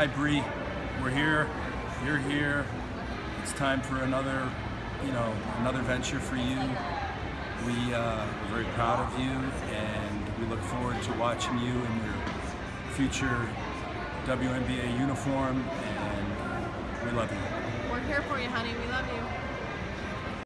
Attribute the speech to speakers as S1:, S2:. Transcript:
S1: Hi Bree, we're here, you're here. It's time for another, you know, another venture for you. We uh, are very proud of you and we look forward to watching you in your future WNBA uniform and we love you.
S2: We're here for you, honey. We love you.